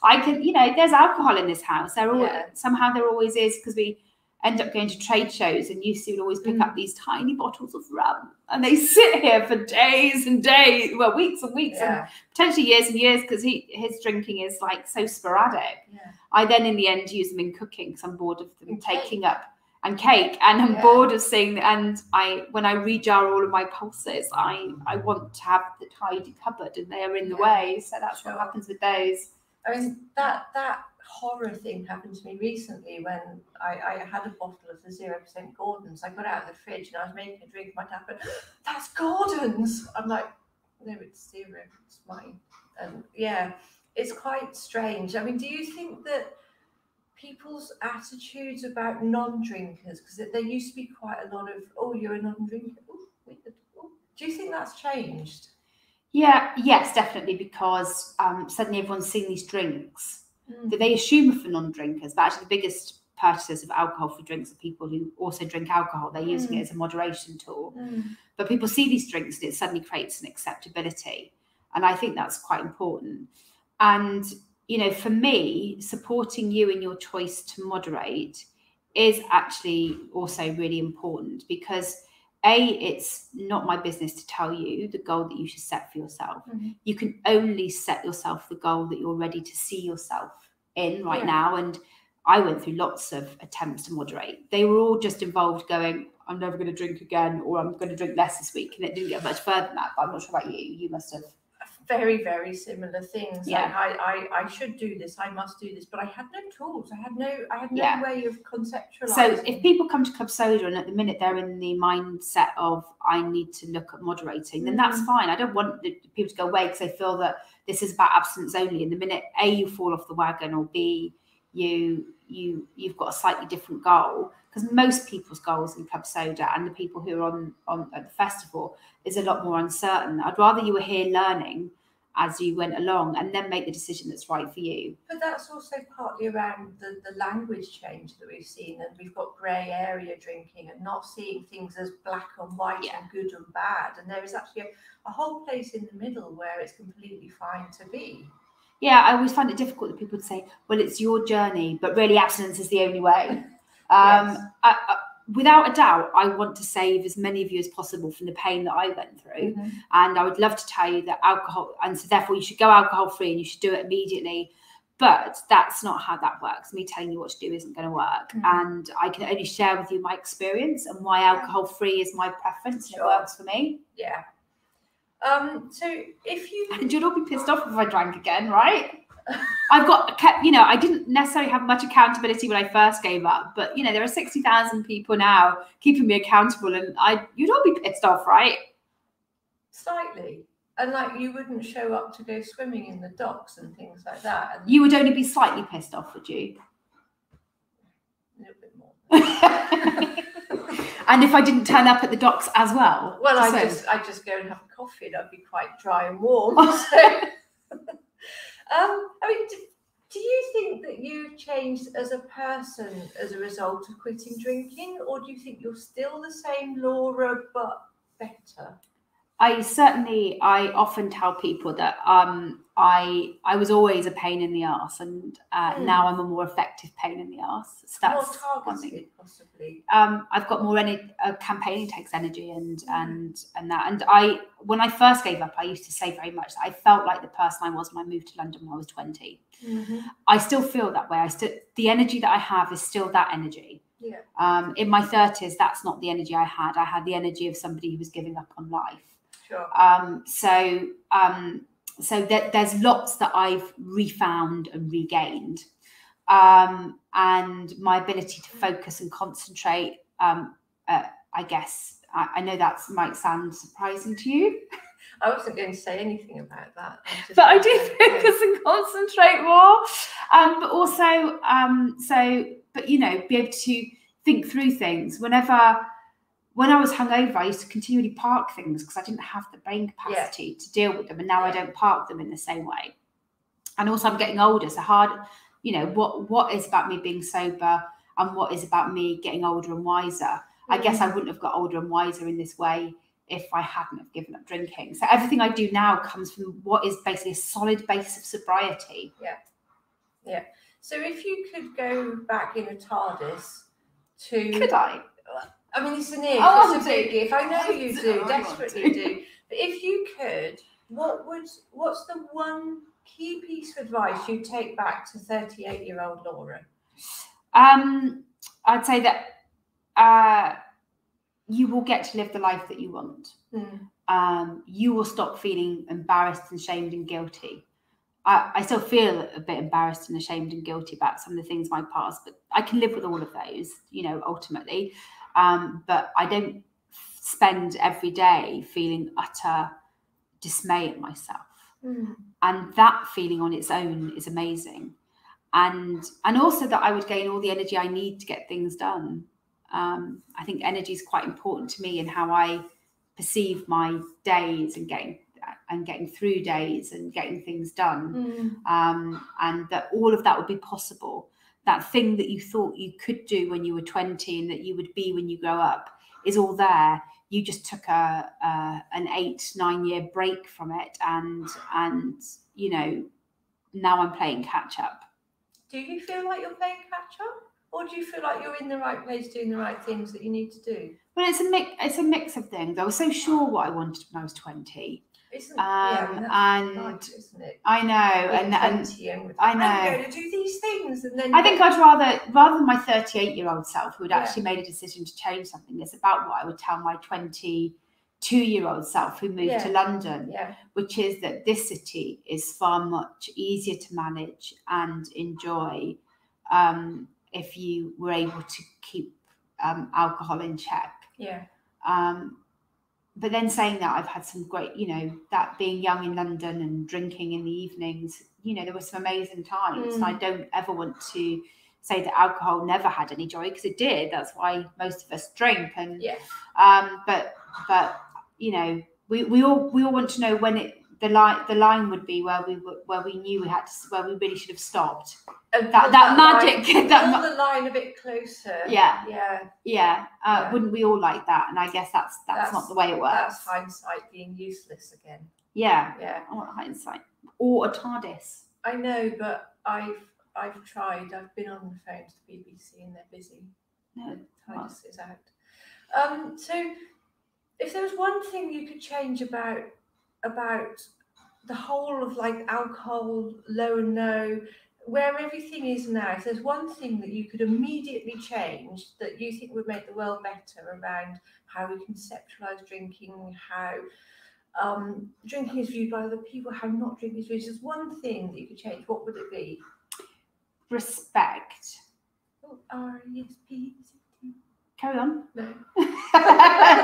I can, you know, there's alcohol in this house. There Yeah. somehow there always is because we end up going to trade shows and used to would always pick Mm. up these tiny bottles of rum and they sit here for days and days, well, weeks and weeks and potentially years and years because he his drinking is like so sporadic. yeah. I then in the end use them in cooking because I'm bored of them And cake. taking up and cake and I'm Yeah. bored of seeing and I when I rejar all of my pulses I I want to have the tidy cupboard and they are in the Yeah. way so that's Sure. what happens with those I mean that that horror thing happened to me recently when I, I had a bottle of the zero percent Gordon's. I got out of the fridge and I was making a drink. My dad went, "That's Gordon's." I'm like, "No, it's zero. It's mine." And yeah, it's quite strange. I mean, do you think that people's attitudes about non-drinkers because there used to be quite a lot of, "Oh, you're a non-drinker." Ooh. Do you think that's changed? Yeah, yes, definitely, because um, suddenly everyone's seen these drinks Mm. that they assume for non-drinkers, but actually the biggest purchasers of alcohol for drinks are people who also drink alcohol. They're using Mm. it as a moderation tool. Mm. But people see these drinks and it suddenly creates an acceptability. And I think that's quite important. And, you know, for me, supporting you in your choice to moderate is actually also really important because a it's not my business to tell you the goal that you should set for yourself Mhm. you can only set yourself the goal that you're ready to see yourself in right Yeah. now and i went through lots of attempts to moderate they were all just involved going i'm never going to drink again or i'm going to drink less this week and it didn't get much further than that but i'm not sure about you you must have very very similar things Yeah. like I, I i should do this i must do this but i had no tools i had no i had no Yeah. way of conceptualizing So if people come to Club Soda and at the minute they're in the mindset of I need to look at moderating, then that's Mhm. fine. I don't want the people to go away because they feel that this is about abstinence only. And the minute A you fall off the wagon or B you you you've got a slightly different goal because most people's goals in Club Soda and the people who are on on at the festival is a lot more uncertain. I'd rather you were here learning as you went along and then make the decision that's right for you. but that's also partly around the, the language change that we've seen and we've got grey area drinking and not seeing things as black and white Yeah. and good and bad and there is actually a, a whole place in the middle where it's completely fine to be Yeah, I always find it difficult that people would say, "Well, it's your journey," but really, abstinence is the only way. Um, Yes. I, I, without a doubt, I want to save as many of you as possible from the pain that I went through, and I would love to tell you that alcohol, and so therefore you should go alcohol free and you should do it immediately. But that's not how that works. Me telling you what to do isn't going to work, Mhm. and I can only share with you my experience and why alcohol free is my preference and it works for me. yeah um so if you And you'd all be pissed off if I drank again, right? I've got, kept, you know, I didn't necessarily have much accountability when I first gave up, but you know, there are sixty thousand people now keeping me accountable, and I, you'd all be pissed off, right? slightly and like you wouldn't show up to go swimming in the docks and things like that and You would only be slightly pissed off, would you? a little bit more and if I didn't turn up at the docks as well, Well, I So- just I just go and have a coffee, and I'd be quite dry and warm. so, um, I mean, do, do you think that you've changed as a person as a result of quitting drinking, or do you think you're still the same Laura but better? I certainly I often tell people that um I I was always a pain in the ass and uh, Hmm. now I'm a more effective pain in the ass. So that's More targeted, possibly. um, I've got more energy. Uh, campaigning takes energy, and Mm. and and that. And I, when I first gave up, I used to say very much that I felt like the person I was when I moved to London when I was twenty. I still feel that way. I still the energy that I have is still that energy. Yeah. Um, in my thirties, that's not the energy I had. I had the energy of somebody who was giving up on life. Sure. Um, so um, so that there's lots that I've refound and regained, um, and my ability to focus and concentrate. Um, uh, I guess I, I know that might sound surprising to you, I wasn't going to say anything about that. I but I do focus and concentrate more. Um, but also, um, so but you know, be able to think through things whenever. When I was hungover, I used to continually park things because I didn't have the brain Yeah. capacity to deal with them, and now I don't park them in the same way. And also, I'm getting older, so hard. You know what? What is about me being sober, and what is about me getting older and wiser? I guess I mm. wouldn't have got older and wiser in this way if I hadn't have given up drinking. So everything I do now comes from what is basically a solid base of sobriety. Yeah. Yeah. So if you could go back in a TARDIS to Could I? Uh, I mean, it's an if. I it's a big if. I know you do. I desperately do. But if you could, what would what's the one key piece of advice you take back to thirty-eight-year-old Laura? Um, I'd say that uh, you will get to live the life that you want. Hmm. Um, you will stop feeling embarrassed and shamed and guilty. I, I still feel a bit embarrassed and ashamed and guilty about some of the things in my past, but I can live with all of those, you know, ultimately. Um, but I don't spend every day feeling utter dismay at myself. Mm. And that feeling on its own is amazing. And and also that I would gain all the energy I need to get things done. Um, I think energy is quite important to me in how I perceive my days and getting and getting through days and getting things done. Mm. Um, and that all of that would be possible. That thing that you thought you could do when you were 20 and that you would be when you grow up is all there. You just took a, a an eight nine year break from it, and and you know now I'm playing catch up. Do you feel like you're playing catch up? Or do you feel like you're in the right place doing the right things that you need to do? Well, it's a mix. It's a mix of things. I was so sure what I wanted when I was 20, Isn't yeah, I um, mean, and isn't it? I know, and and and I I'm know. going to do these things, and then I think I'd rather, rather than my 38 year old self who had Yeah. actually made a decision to change something, it's about what I would tell my 22 year old self who moved to London, yeah, which is that this city is far much easier to manage and enjoy um, if you were able to keep um, alcohol in check. yeah, Um, but then saying that, I've had some great, you know, that being young in London and drinking in the evenings, you know, there were some amazing times. And I don't ever want to say that alcohol never had any joy because it did. That's why most of us drink. And yeah, um, but but you know, we, we all we all want to know when it the line the line would be where we were where we knew we had to where we really should have stopped. And That that line- magic that ma- the line a bit closer. Yeah. yeah, yeah, uh, Yeah. wouldn't we all like that? And I guess that's that's, not the way it works. that's hindsight being useless again. Yeah. Yeah, I want hindsight. Or a TARDIS. I know, but I've I've tried. I've been on the phone to the BBC and they're busy. No. Titus is out. Um, so, if there was one thing you could change about about the whole of like alcohol, low and no, where everything is now, if there's one thing that you could immediately change that you think would make the world better around how we conceptualize drinking, how um, drinking is viewed by other people, how not drinking is viewed, if there's one thing that you could change, what would it be? Respect. Oh, R-E-S-P. Carry on. No.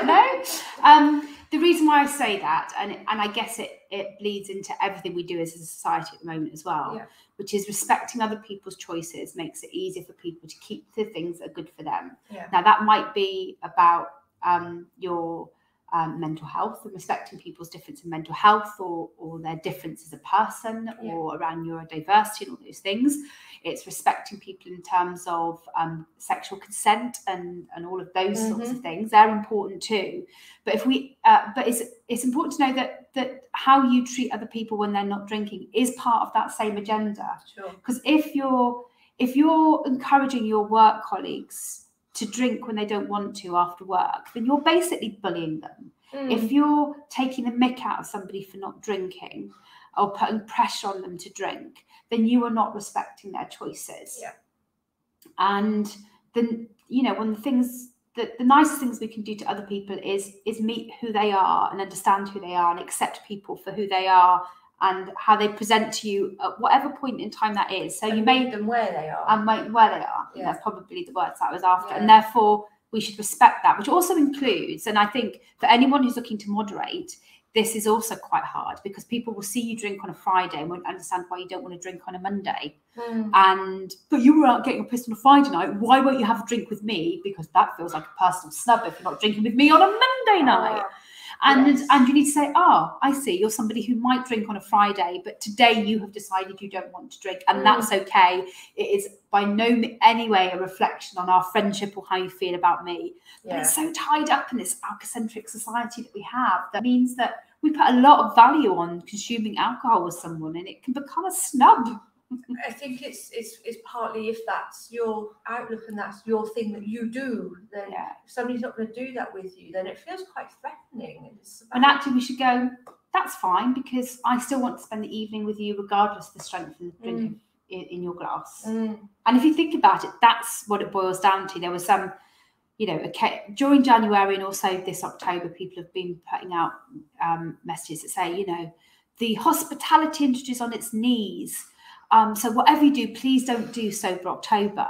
no. Um, the reason why I say that, and and I guess it it bleeds into everything we do as a society at the moment as well, Yeah. which is respecting other people's choices makes it easier for people to keep the things that are good for them. Yeah. Now that might be about um, your um, mental health and respecting people's difference in mental health or or their difference as a person Yeah. or around neurodiversity and all those things. It's respecting people in terms of um, sexual consent and and all of those sorts of things. They're important too. But if we, uh, but it's it's important to know that that how you treat other people when they're not drinking is part of that same agenda. Sure. Because if you're if you're encouraging your work colleagues to drink when they don't want to after work, then you're basically bullying them. Mm. If you're taking the mick out of somebody for not drinking or putting pressure on them to drink, then you are not respecting their choices. Yeah. And then, you know, one of the things that the nicest things we can do to other people is is meet who they are and understand who they are and accept people for who they are and how they present to you at whatever point in time that is. So you And may meet them where they are. and might- where they are. Yeah. That's probably the words that I was after. And therefore, we should respect that, which also includes, and I think for anyone who's looking to moderate, this is also quite hard because people will see you drink on a Friday and won't understand why you don't want to drink on a Monday. Mm. And but you were out getting pissed on a Friday night. Why won't you have a drink with me? Because that feels like a personal snub if you're not drinking with me on a Monday night. Ah, And Yes. and you need to say, oh, I see, you're somebody who might drink on a Friday, but today you have decided you don't want to drink, and Mm. that's okay. It is by no any way a reflection on our friendship or how you feel about me. But it's so tied up in this alcocentric society that we have that means that we put a lot of value on consuming alcohol with someone, and it can become a snub. I think it's it's it's partly if that's your outlook and that's your thing that you do, then Yeah. if somebody's not going to do that with you, then it feels quite threatening. And And actually, we should go. That's fine because I still want to spend the evening with you, regardless of the strength of the drink in, in your glass. Mm, And if you think about it, that's what it boils down to. There was some, you know, okay, during January and also this October, people have been putting out um, messages that say, you know, the hospitality industry is on its knees. Um, so whatever you do, please don't do sober October.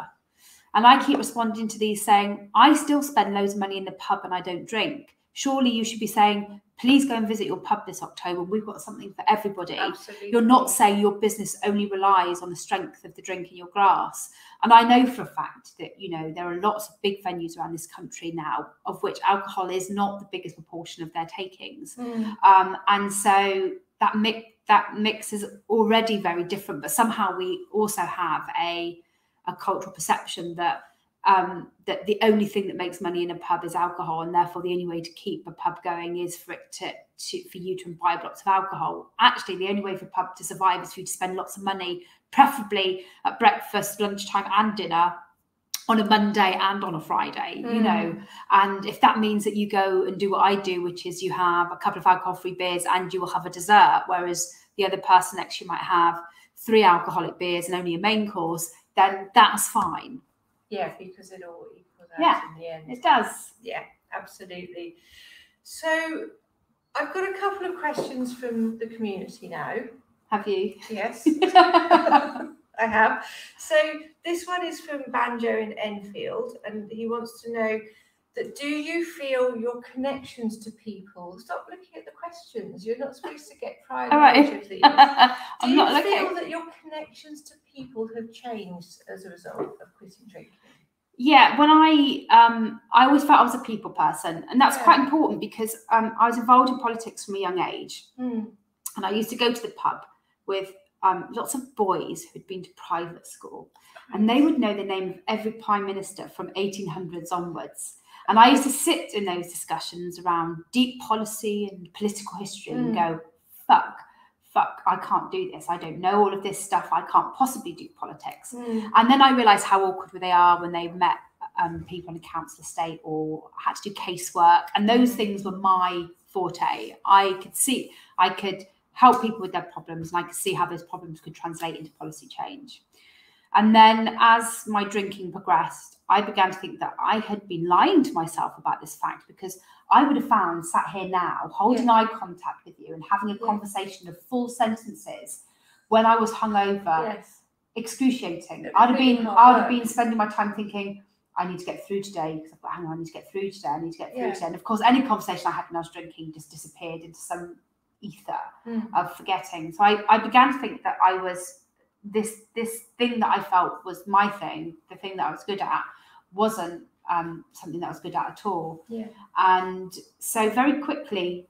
And I keep responding to these saying, I still spend loads of money in the pub and I don't drink. Surely you should be saying, please go and visit your pub this October. We've got something for everybody. Absolutely. You're not saying your business only relies on the strength of the drink in your glass. And I know for a fact that, you know, there are lots of big venues around this country now of which alcohol is not the biggest proportion of their takings. Mm. Um, and so that mix that mix is already very different, but somehow we also have a a cultural perception that um, that the only thing that makes money in a pub is alcohol, and therefore the only way to keep a pub going is for it to, to for you to imbibe lots of alcohol. Actually, the only way for a pub to survive is for you to spend lots of money, preferably at breakfast, lunchtime, and dinner on a Monday and on a Friday, you Mm. know. And if that means that you go and do what I do, which is you have a couple of alcohol-free beers and you will have a dessert, whereas the other person next to you might have three alcoholic beers and only a main course, then that's fine. Yeah, because it all equals out Yeah. in the end. It does. Yeah, absolutely. So I've got a couple of questions from the community now. Have you? Yes, I have. So this one is from Banjo in Enfield, and he wants to know that do you feel your connections to people? Stop looking at the questions. You're not supposed to get prior All knowledge of these. I'm Do you not feel looking. that your connections to people have changed as a result of quitting drinking? Yeah, when I um I always felt I was a people person, and that's Yeah. quite important because um I was involved in politics from a young age, Hmm. and I used to go to the pub with um lots of boys who'd been to private school, and they would know the name of every prime minister from 1800s onwards. And I used to sit in those discussions around deep policy and political history and go, fuck, fuck, I can't do this. I don't know all of this stuff. I can't possibly do politics. Hmm. And then I realised how awkward they are when they met um, people in a council estate or had to do casework. And those things were my forte. I could see, I could help people with their problems and I could see how those problems could translate into policy change. And then as my drinking progressed, I began to think that I had been lying to myself about this fact because I would have found sat here now holding eye contact with you and having a Yeah. conversation of full sentences when I was hungover Yes. excruciating. I'd have been I'd have been spending my time thinking, I need to get through today because I've got hang on, I need to get through today, I need to get through Yeah. today. And of course any conversation I had when I was drinking just disappeared into some ether Hmm. of forgetting. So I, I began to think that I was this this thing that I felt was my thing, the thing that I was good at, wasn't um, something that I was good at at all. Yeah. And so very quickly,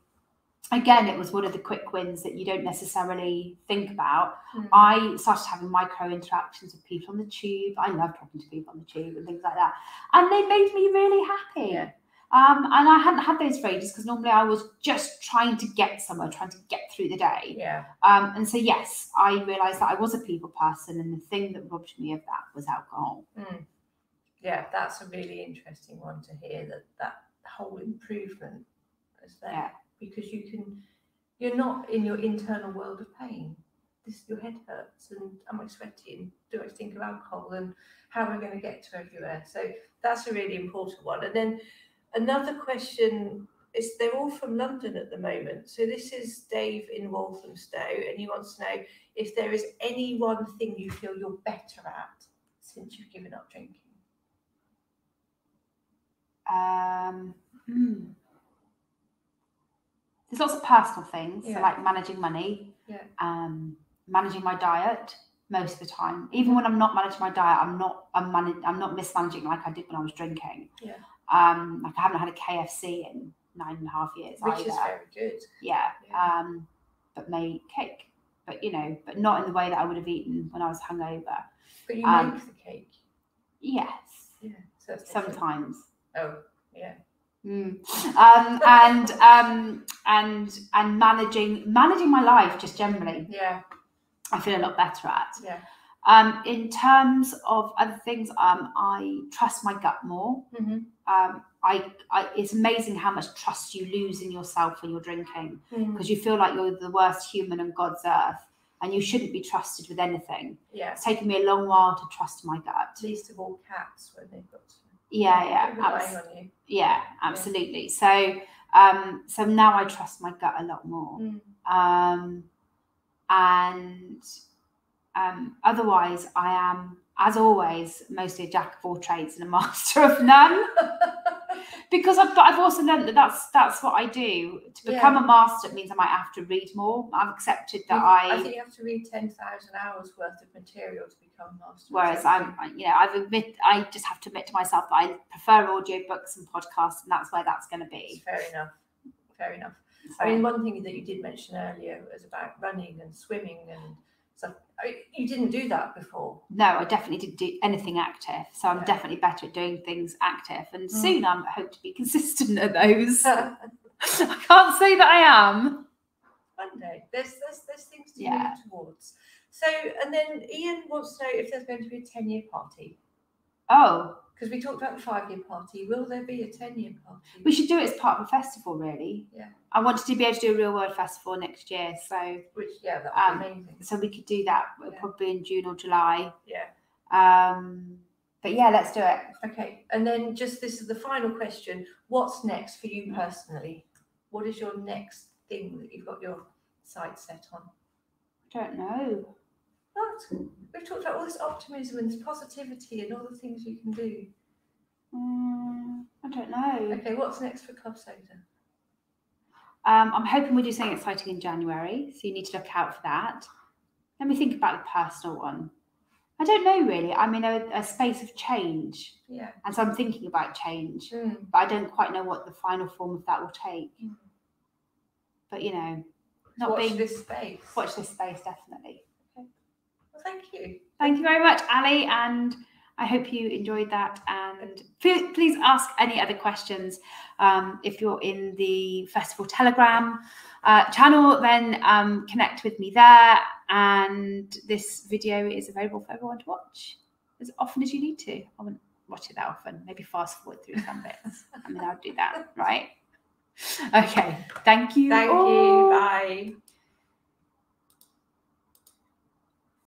again, it was one of the quick wins that you don't necessarily think about. Hmm. I started having micro interactions with people on the tube. I love talking to people on the tube and things like that. And they made me really happy. Yeah. Um, and I hadn't had those for ages because normally I was just trying to get somewhere, trying to get through the day. Yeah. Um, and so, yes, I realised that I was a people person, and the thing that robbed me of that was alcohol. Mm. Yeah, that's a really interesting one to hear that that whole improvement is there Yeah. because you can you're not in your internal world of pain. This your head hurts and am I sweating? Do I think of alcohol and how am I going to get to everywhere? So that's a really important one. And then another question is they're all from London at the moment. So this is Dave in Walthamstow and he wants to know if there is any one thing you feel you're better at since you've given up drinking. Um, hmm. There's lots of personal things, so like managing money, Yeah. um, managing my diet most of the time. Even when I'm not managing my diet, I'm not I'm, I'm not mismanaging like I did when I was drinking. Yeah. Um, like I haven't had a KFC in nine and a half years which either. is very good. yeah. Yeah. Um, but made cake. But you know, but not in the way that I would have eaten when I was hungover. But you Um, make the cake. Yes, Yeah. So sometimes. Oh, yeah. Mm. Um, and um, and and managing managing my life just generally, Yeah. I feel a lot better at. Yeah. Um, in terms of other things, um, I trust my gut more. Mm-hmm. Um, I, I it's amazing how much trust you lose in yourself when you're drinking Mm-hmm. because you feel like you're the worst human on God's earth and you shouldn't be trusted with anything. Yeah. It's taken me a long while to trust my gut. Least of all cats when they've got to Yeah, yeah, abs- you. yeah, absolutely. So, um, so now I trust my gut a lot more. Mm. Um, and um, otherwise, I am, as always, mostly a jack of all trades and a master of none. because I've, but I've also learned that that's that's what I do. To become Yeah. a master it means I might have to read more. I've accepted that I, I think you have to read ten thousand hours worth of material to become a master. whereas. I'm, you know, I've admit I just have to admit to myself that I prefer audiobooks and podcasts, and that's where that's going to be. fair enough. Fair enough. So, I mean, one thing that you did mention earlier was about running and swimming and I, you didn't do that before. no, I definitely didn't do anything active, so I'm Yeah. definitely better at doing things active, and Mm. soon I'm hope to be consistent at those. I can't say that I am. One day, there's there's there's things to Yeah. move towards. So, and then Ian wants to know if there's going to be a ten year party Oh, because we talked about the five year party. Will there be a ten year party? we should do it as part of a festival, really. Yeah. I wanted to be able to do a real world festival next year, so Which yeah, that Um, be amazing. so we could do that Yeah. probably in June or July. Yeah. Um, but yeah, let's do it. Okay, and then just this is the final question. What's next for you personally? What is your next thing that you've got your sights set on? I don't know. But we've talked about all this optimism and this positivity and all the things you can do. Mm, I don't know. Okay, what's next for Club Soda? Um, I'm hoping we do something exciting in January, so you need to look out for that. Let me think about the personal one. I don't know really. I'm in a, a space of change, Yeah. and so I'm thinking about change, Mm. but I don't quite know what the final form of that will take. Mm. But you know, not Watch being this space. watch this space definitely. Thank you. Thank you very much, Ali, and I hope you enjoyed that. And please, please ask any other questions. Um, if you're in the Festival Telegram uh, channel, then um, connect with me there. And this video is available for everyone to watch as often as you need to. I wouldn't watch it that often. Maybe fast forward through some bits. I mean, I'll do that, right? Okay. Thank you. Thank all. you. Bye.